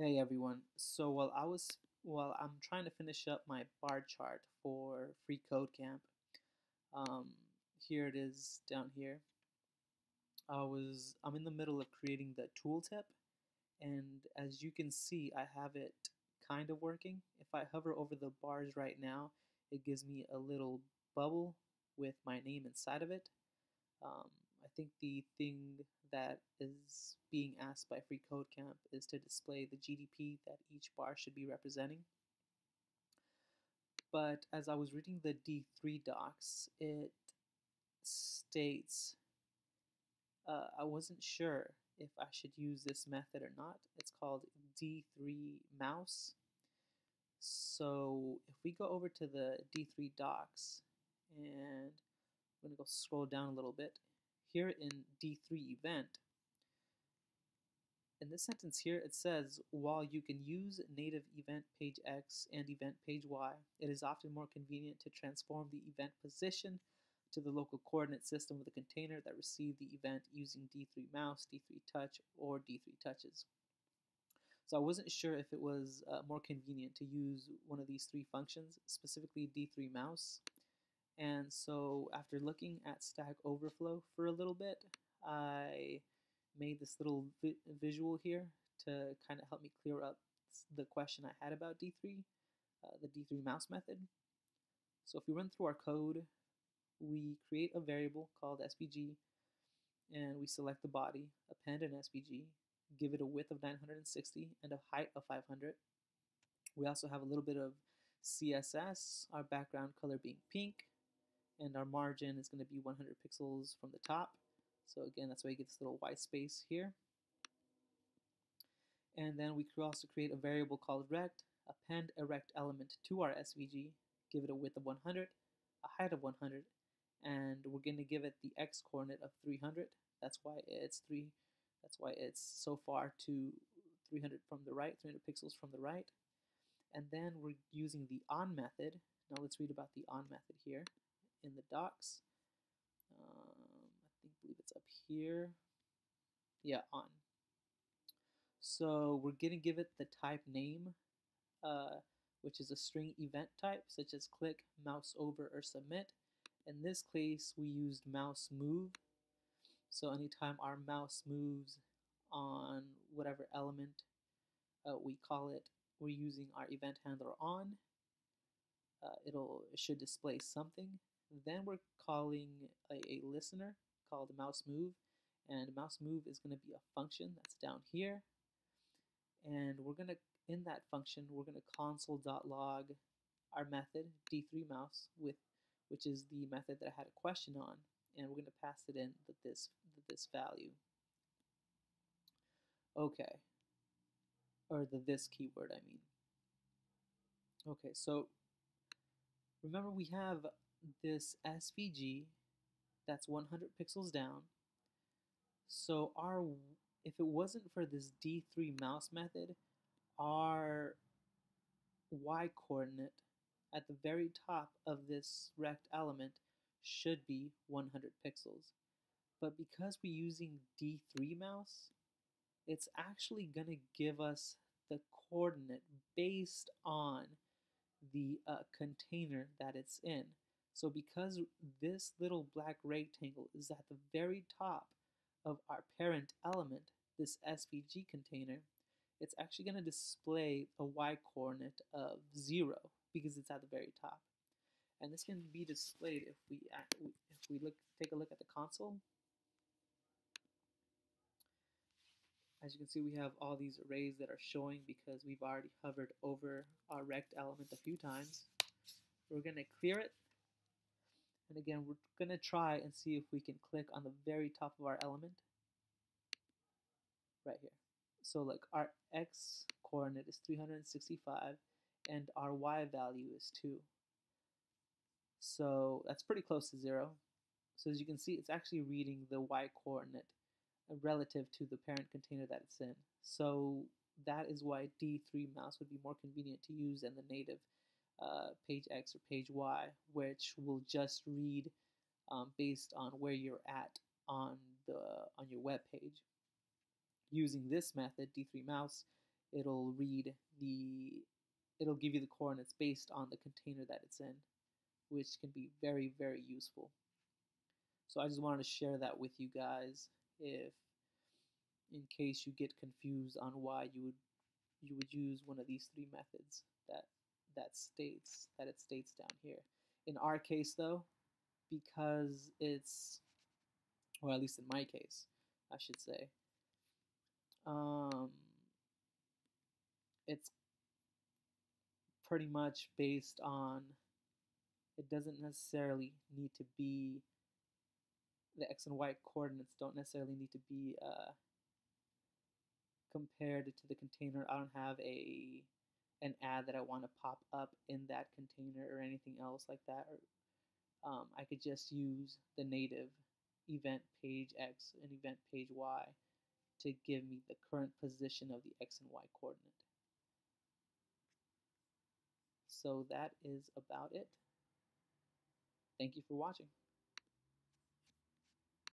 Hey everyone. So while I was while I'm trying to finish up my bar chart for Free Code Camp, um, here it is down here. I was I'm in the middle of creating the tooltip, and as you can see, I have it kind of working. If I hover over the bars right now, it gives me a little bubble with my name inside of it. Um, I think the thing that is being asked by Free Code Camp is to display the GDP that each bar should be representing. But as I was reading the D3 docs, it states uh, I wasn't sure if I should use this method or not. It's called D3 mouse. So if we go over to the D3 docs and I'm going to go scroll down a little bit. Here in D3 event, in this sentence here, it says, while you can use native event page X and event page Y, it is often more convenient to transform the event position to the local coordinate system of the container that received the event using D3 mouse, D3 touch, or D3 touches. So I wasn't sure if it was uh, more convenient to use one of these three functions, specifically D3 mouse. And so after looking at Stack Overflow for a little bit, I made this little vi visual here to kind of help me clear up the question I had about D3, uh, the D3 mouse method. So if we run through our code, we create a variable called SVG, and we select the body, append an SVG, give it a width of 960 and a height of 500. We also have a little bit of CSS, our background color being pink, and our margin is going to be 100 pixels from the top. So again, that's why you get this little white space here. And then we could also create a variable called rect, append a rect element to our SVG, give it a width of 100, a height of 100, and we're going to give it the x coordinate of 300. That's why it's three. That's why it's so far to 300 from the right, 300 pixels from the right. And then we're using the on method. Now let's read about the on method here in the docs. Um, I think believe it's up here. Yeah, on. So we're going to give it the type name, uh, which is a string event type, such as click, mouse over, or submit. In this case, we used mouse move. So anytime our mouse moves on whatever element uh, we call it, we're using our event handler on. Uh, it'll it should display something. Then we're calling a, a listener called mouse move, and mouse move is going to be a function that's down here. And we're going to in that function we're going to console.log our method d3 mouse with which is the method that I had a question on, and we're going to pass it in the, this, this value. Okay, or the this keyword, I mean. Okay, so remember we have this SVG that's 100 pixels down. So our if it wasn't for this D3 mouse method, our y coordinate at the very top of this rect element should be 100 pixels. But because we're using D3 mouse, it's actually going to give us the coordinate based on the uh, container that it's in. So because this little black rectangle is at the very top of our parent element, this SVG container, it's actually going to display a y coordinate of 0 because it's at the very top. And this can be displayed if we if we look take a look at the console. As you can see, we have all these arrays that are showing because we've already hovered over our rect element a few times. We're going to clear it. And again, we're going to try and see if we can click on the very top of our element. Right here. So like our x coordinate is 365 and our y value is 2. So that's pretty close to 0. So as you can see, it's actually reading the y coordinate uh, relative to the parent container that it's in. So that is why D3 mouse would be more convenient to use than the native uh, page X or page Y, which will just read um, based on where you're at on the on your web page. Using this method, D3 mouse, it'll read the it'll give you the coordinates based on the container that it's in, which can be very, very useful. So I just wanted to share that with you guys if in case you get confused on why you would you would use one of these three methods that that states that it states down here. In our case though, because it's or at least in my case, I should say, um, it's pretty much based on it doesn't necessarily need to be the x and y coordinates don't necessarily need to be uh, compared to the container. I don't have a an ad that I want to pop up in that container or anything else like that. Or um, I could just use the native event page X and event page Y to give me the current position of the X and Y coordinate. So that is about it. Thank you for watching.